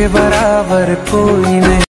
के बराबर कोई नहीं।